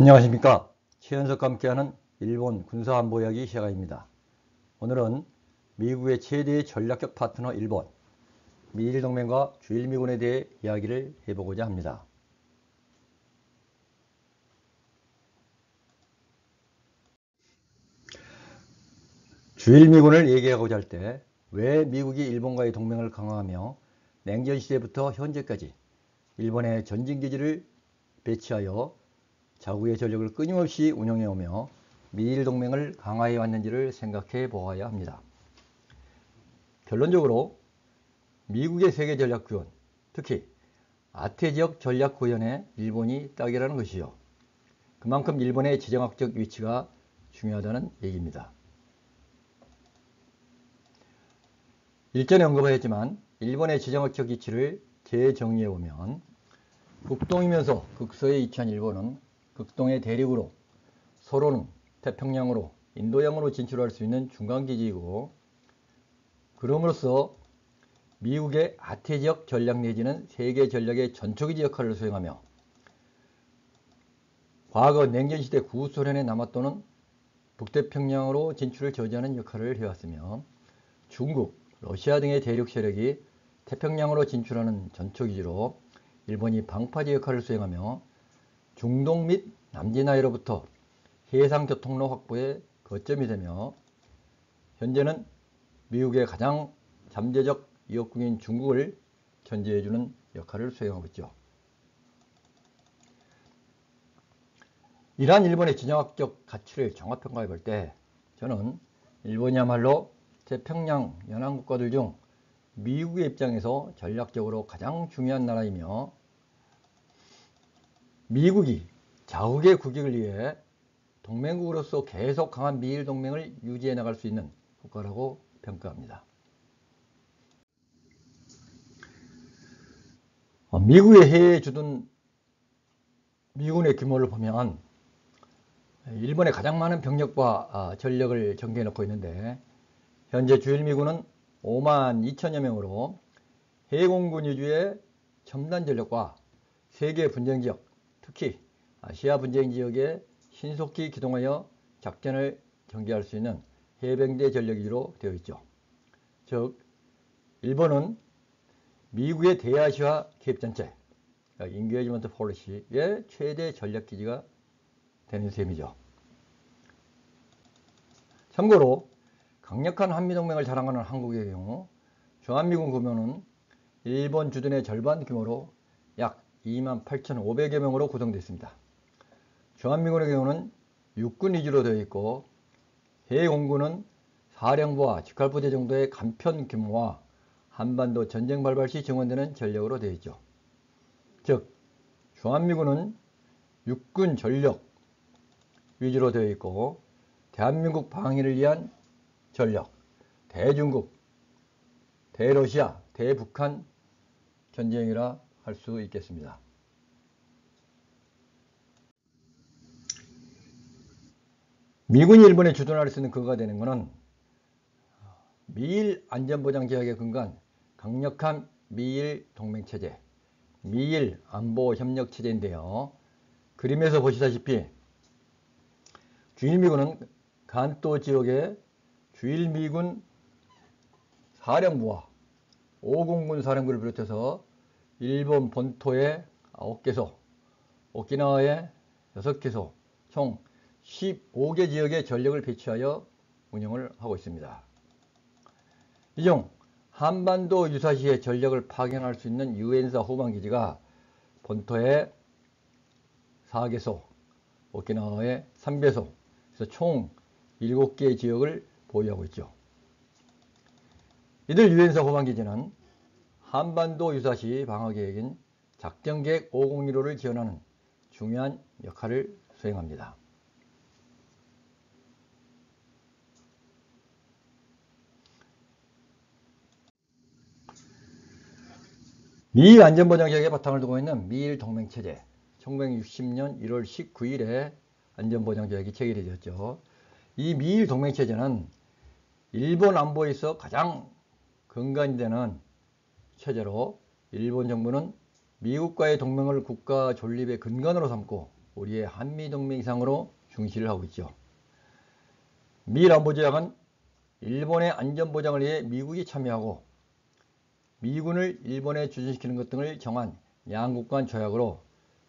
안녕하십니까. 최현석과 함께하는 일본 군사안보 이야기 시작입니다. 오늘은 미국의 최대의 전략적 파트너 일본 미일동맹과 주일미군에 대해 이야기를 해보고자 합니다. 주일미군을 얘기하고자 할 때 왜 미국이 일본과의 동맹을 강화하며 냉전 시대부터 현재까지 일본의 전진기지를 배치하여 자국의 전력을 끊임없이 운영해오며 미일 동맹을 강화해 왔는지를 생각해 보아야 합니다. 결론적으로 미국의 세계 전략 구현, 특히 아태 지역 전략 구현에 일본이 딱이라는 것이요. 그만큼 일본의 지정학적 위치가 중요하다는 얘기입니다. 일전에 언급하였지만 일본의 지정학적 위치를 재정의해 보면 북동이면서 극서에 위치한 일본은 극동의 대륙으로 서로는 태평양으로 인도양으로 진출할 수 있는 중간기지이고 그럼으로써 미국의 아태지역 전략 내지는 세계 전략의 전초기지 역할을 수행하며 과거 냉전시대 구소련의 남아도는 북태평양으로 진출을 저지하는 역할을 해왔으며 중국, 러시아 등의 대륙 세력이 태평양으로 진출하는 전초기지로 일본이 방파제 역할을 수행하며 중동 및 남진아이로부터 해상교통로 확보의 거점이 되며 현재는 미국의 가장 잠재적 이역국인 중국을 견제해주는 역할을 수행하고 있죠. 이러한 일본의 진영학적 가치를 종합평가해 볼 때 저는 일본이야말로 태평양 연안국가들 중 미국의 입장에서 전략적으로 가장 중요한 나라이며 미국이 자국의 국익을 위해 동맹국으로서 계속 강한 미일 동맹을 유지해 나갈 수 있는 국가라고 평가합니다. 어, 미국의 해외에 주둔 미군의 규모를 보면 일본의 가장 많은 병력과 아, 전력을 전개해 놓고 있는데 현재 주일 미군은 5만 2천여 명으로 해공군 위주의 첨단 전력과 세계 분쟁 지역 특히 아시아 분쟁 지역에 신속히 기동하여 작전을 전개할 수 있는 해병대 전력 위주로 되어 있죠. 즉 일본은 미국의 대아시아 개입정책 engagement policy의 최대 전략기지가 되는 셈이죠. 참고로 강력한 한미동맹을 자랑하는 한국의 경우 주한미군 규모는 일본 주둔의 절반 규모로 약 28,500여 명으로 구성되어 있습니다. 주한미군의 경우는 육군 위주로 되어 있고 해공군은 사령부와 직할부대 정도의 간편 규모와 한반도 전쟁 발발 시 증원되는 전력으로 되어 있죠. 즉 주한미군은 육군 전력 위주로 되어 있고 대한민국 방위를 위한 전력, 대중국, 대러시아, 대북한 전쟁이라 할 수 있겠습니다. 미군이 일본에 주둔할 수 있는 근거가 되는 것은 미일 안전보장계약에 근거한 강력한 미일 동맹체제, 미일 안보협력체제인데요. 그림에서 보시다시피 주일미군은 간도 지역의 주일미군 사령부와 오공군 사령부를 비롯해서 일본 본토에 9개소, 오키나와에 6개소, 총 15개 지역의 전력을 배치하여 운영을 하고 있습니다. 이 중 한반도 유사시에 전력을 파견할 수 있는 유엔사 후방기지가 본토에 4개소, 오키나와에 3배소, 그래서 총 7개 지역을 보유하고 있죠. 이들 유엔사 후방기지는 한반도 유사시 방어계획인 작전계획 501호를 지원하는 중요한 역할을 수행합니다. 미일 안전보장계획에 바탕을 두고 있는 미일 동맹체제 1960년 1월 19일에 안전보장계획이 체결이 되었죠. 이 미일 동맹체제는 일본 안보에 있어 가장 근간이 되는 체제로 일본 정부는 미국과의 동맹을 국가 존립의 근간으로 삼고 우리의 한미동맹 이상으로 중시를 하고 있죠. 미일 안보조약은 일본의 안전보장을 위해 미국이 참여하고 미군을 일본에 주둔시키는 것 등을 정한 양국 간 조약으로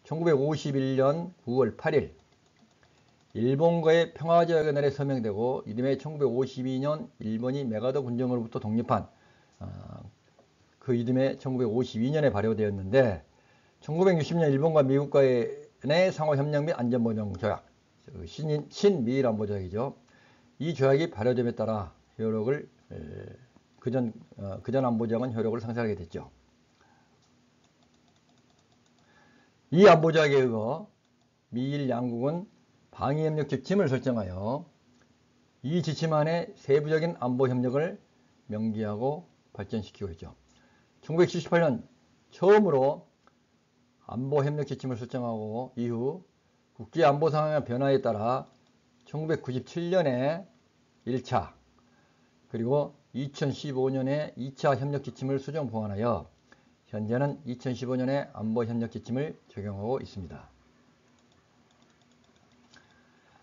1951년 9월 8일 일본과의 평화조약의 날에 서명되고 이듬해 1952년 일본이 메가더 군정으로부터 독립한 어, 그 이듬해 1952년에 발효되었는데 1960년 일본과 미국과의 상호협력 및 안전보장 조약 신, 신미일 안보 조약이죠. 이 조약이 발효됨에 따라 효력을 그전 어, 그전 안보 조약은 효력을 상실하게 됐죠. 이 안보 조약에 의거 미일 양국은 방위협력 지침을 설정하여 이 지침 안에 세부적인 안보 협력을 명기하고 발전시키고 있죠. 1978년 처음으로 안보 협력 지침을 설정하고 이후 국제 안보 상황의 변화에 따라 1997년에 1차 그리고 2015년에 2차 협력 지침을 수정 보완하여 현재는 2015년에 안보 협력 지침을 적용하고 있습니다.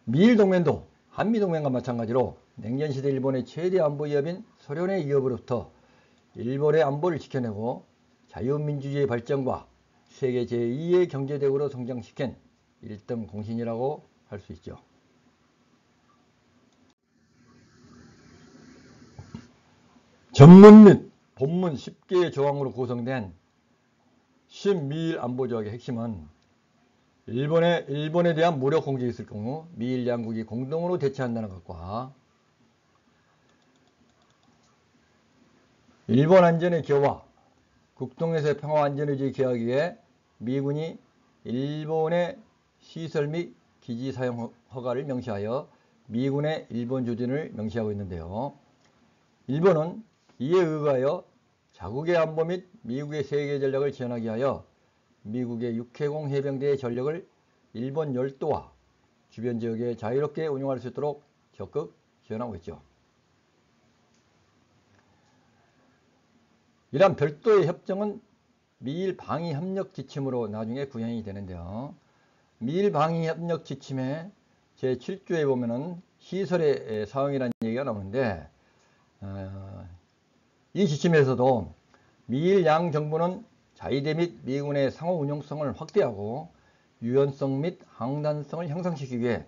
미일 동맹도 한미 동맹과 마찬가지로 냉전 시대 일본의 최대 안보 위협인 소련의 위협으로부터 일본의 안보를 지켜내고 자유민주주의 발전과 세계 제2의 경제대국으로 성장시킨 1등 공신이라고 할 수 있죠. 전문 및 본문 10개의 조항으로 구성된 신미일 안보조약의 핵심은 일본에, 일본에 대한 무력 공격이 있을 경우 미일 양국이 공동으로 대처한다는 것과 일본 안전의 기여와 국동에서의 평화 안전의지 위해 미군이 일본의 시설 및 기지 사용 허가를 명시하여 미군의 일본 조진을 명시하고 있는데요. 일본은 이에 의하여 자국의 안보 및 미국의 세계 전략을 지원하기 위하여 미국의 육해공 해병대의 전력을 일본 열도와 주변 지역에 자유롭게 운용할 수 있도록 적극 지원하고 있죠. 이러한 별도의 협정은 미일 방위 협력 지침으로 나중에 구현이 되는데요. 미일 방위 협력 지침의 제7조에 보면은 시설의 사용이라는 얘기가 나오는데 어, 이 지침에서도 미일 양 정부는 자위대 및 미군의 상호 운용성을 확대하고 유연성 및 항단성을 향상시키기 위해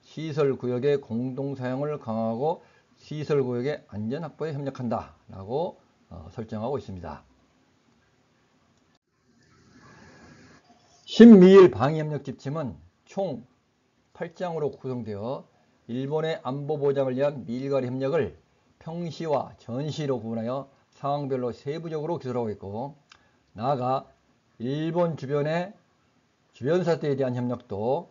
시설 구역의 공동 사용을 강화하고 시설 구역의 안전 확보에 협력한다 라고 어, 설정하고 있습니다. 신미일 방위협력 지침은 총 8장으로 구성되어 일본의 안보 보장을 위한 미일 간의 협력을 평시와 전시로 구분하여 상황별로 세부적으로 기술하고 있고 나아가 일본 주변의 주변 사태에 대한 협력도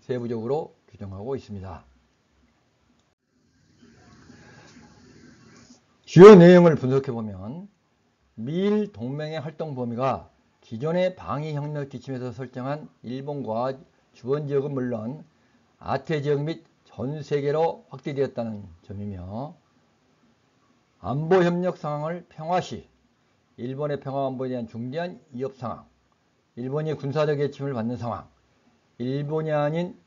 세부적으로 규정하고 있습니다. 주요 내용을 분석해보면 미일 동맹의 활동 범위가 기존의 방위협력 지침에서 설정한 일본과 주변 지역은 물론 아태 지역 및 전 세계로 확대되었다는 점이며 안보협력 상황을 평화시 일본의 평화안보에 대한 중대한 위협 상황, 일본이 군사적 애침을 받는 상황, 일본이 아닌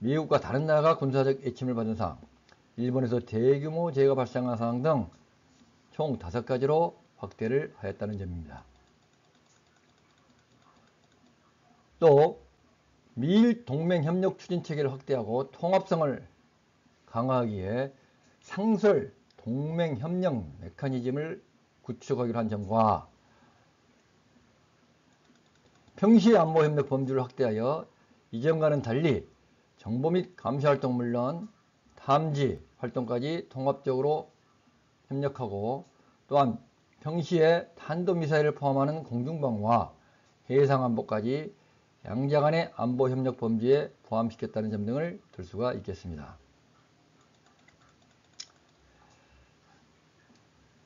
미국과 다른 나라가 군사적 애침을 받는 상황, 일본에서 대규모 재해가 발생한 상황 등 총 다섯 가지로 확대를 하였다는 점입니다. 또 미일 동맹 협력 추진 체계를 확대하고 통합성을 강화하기 위해 상설 동맹 협력 메커니즘을 구축하기로 한 점과 평시 안보 협력 범주를 확대하여 이전과는 달리 정보 및 감시 활동 물론 탐지 활동까지 통합적으로 협력하고 또한 평시에 탄도미사일을 포함하는 공중방어와 해상안보까지 양자 간의 안보 협력 범주에 포함시켰다는 점 등을 들 수가 있겠습니다.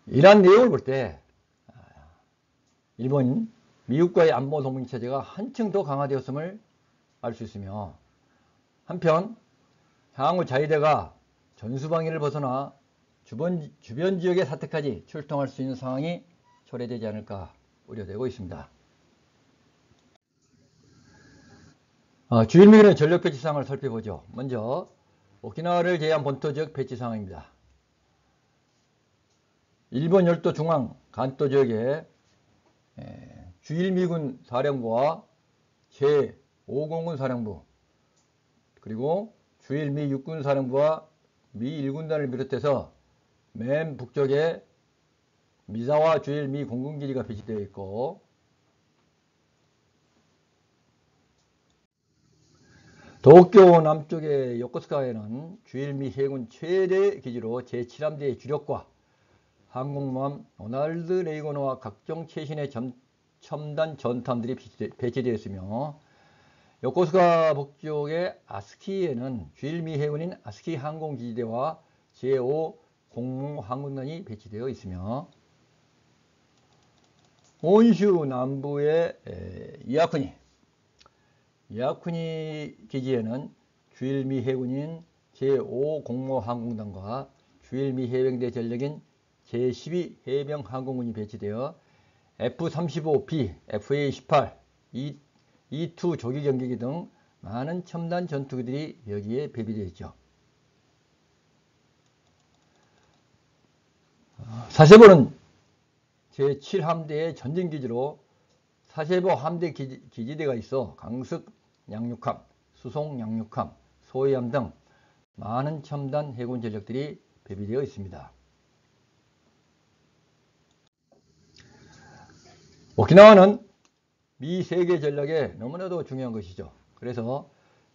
이러한 내용을 볼 때 일본, 미국과의 안보 동맹 체제가 한층 더 강화되었음을 알 수 있으며 한편 향후 자위대가 전수방위를 벗어나 주변, 주변 지역의 사태까지 출동할 수 있는 상황이 초래되지 않을까 우려되고 있습니다. 어, 주일미군의 전력 배치 상황을 살펴보죠. 먼저 오키나와를 제외한 본토 지역 배치 상황입니다. 일본 열도 중앙 간도 지역에 주일미군 사령부와 제5공군 사령부 그리고 주일미 육군 사령부와 미 1군단을 비롯해서 맨 북쪽에 미사와 주일 미 공군기지가 배치되어 있고. 도쿄 남쪽의 요코스카에는 주일미 해군 최대 기지로 제7함대의 주력과 항공모함 로날드 레이건호와 각종 최신의 첨단 전함들이 배치되어 있으며 요코스카 북쪽의 아스키에는 주일미 해군인 아스키 항공기지대와 제5 공무항공단이 배치되어 있으며 온슈 남부의 이아쿠니 야쿠니 기지에는 주일미 해군인 제5공모항공단과 주일미 해병대 전력인 제12 해병항공군이 배치되어 F-35B, FA-18, E-2 조기 경기기 등 많은 첨단 전투기들이 여기에 배비되어 있죠. 사세보는 제7함대의 전진기지로 사세보 함대 기지, 기지대가 있어 강습 양육함, 수송 양육함, 소위함 등 많은 첨단 해군 전력들이 배비되어 있습니다. 오키나와는 미 세계 전력에 너무나도 중요한 것이죠. 그래서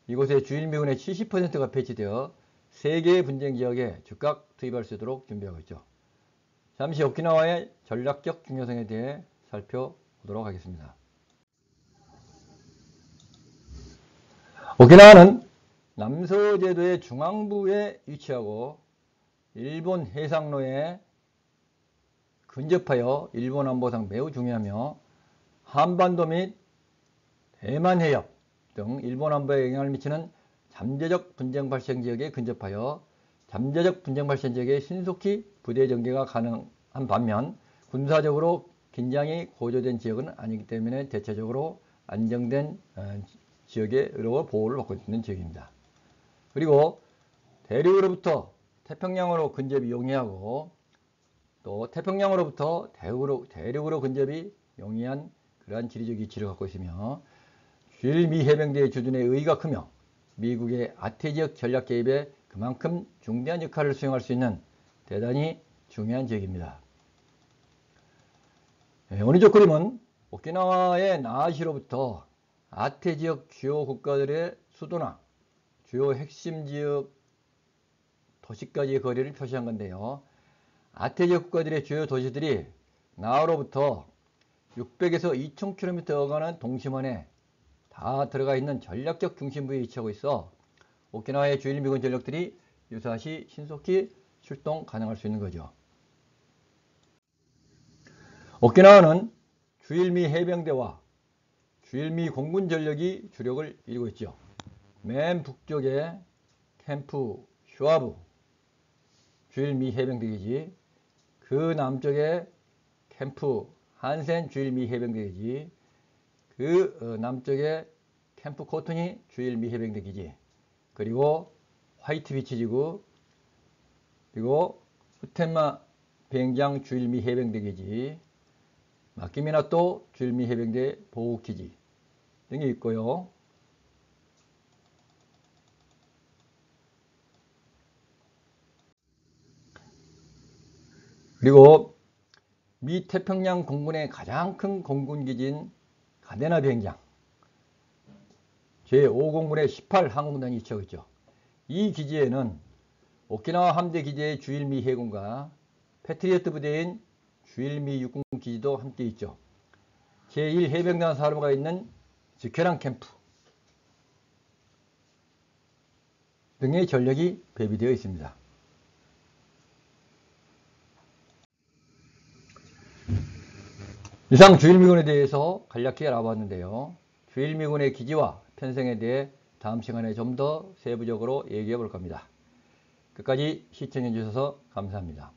이곳에 주일미군의 70%가 배치되어 세계 분쟁 지역에 즉각 투입할 수 있도록 준비하고 있죠. 잠시 오키나와의 전략적 중요성에 대해 살펴보도록 하겠습니다. 오키나와는 남서 제도의 중앙부에 위치하고 일본 해상로에 근접하여 일본 안보상 매우 중요하며 한반도 및 대만 해협 등 일본 안보에 영향을 미치는 잠재적 분쟁 발생 지역에 근접하여 잠재적 분쟁 발생 지역에 신속히 부대 전개가 가능한 반면 군사적으로 긴장이 고조된 지역은 아니기 때문에 대체적으로 안정된 어, 지역의 의료 보호를 받고 있는 지역입니다. 그리고 대륙으로부터 태평양으로 근접이 용이하고 또 태평양으로부터 대륙으로, 대륙으로 근접이 용이한 그러한 지리적 위치를 갖고 있으며 주일미 해병대의 주둔에 의의가 크며 미국의 아태 지역 전략 개입에 그만큼 중대한 역할을 수행할 수 있는 대단히 중요한 지역입니다. 네, 오늘 조그림은 오키나와의 나시로부터 아태 지역 주요 국가들의 수도나 주요 핵심 지역 도시까지의 거리를 표시한 건데요. 아태 지역 국가들의 주요 도시들이 나우로부터 600에서 2000km 어가는 동심원에 다 들어가 있는 전략적 중심부에 위치하고 있어 오키나와의 주일 미군 전력들이 유사시 신속히 출동 가능할 수 있는 거죠. 오키나와는 주일미 해병대와 주일미 공군 전력이 주력을 이루고 있죠. 맨 북쪽에 캠프 슈아브 주일미 해병대기지 그 남쪽에 캠프 한센 주일미 해병대기지 그 어, 남쪽에 캠프 코튼이 주일미 해병대기지 그리고 화이트 비치 지구 그리고 후텐마 비행장 주일미 해병대 기지 마키미나또 주일미 해병대 보호기지 등이 있고요. 그리고 미 태평양 공군의 가장 큰 공군기지인 가데나 비행장 제5공군의 18항공단이 위치하고 있죠. 이 기지에는 오키나와 함대 기지의 주일미 해군과 패트리어트 부대인 주일미 육군 기지도 함께 있죠. 제1해병단 사령부가 있는 지케랑 캠프 등의 전력이 배비되어 있습니다. 이상 주일미군에 대해서 간략히 알아봤는데요. 주일미군의 기지와 편성에 대해 다음 시간에 좀 더 세부적으로 얘기해 볼 겁니다. 끝까지 시청해 주셔서 감사합니다.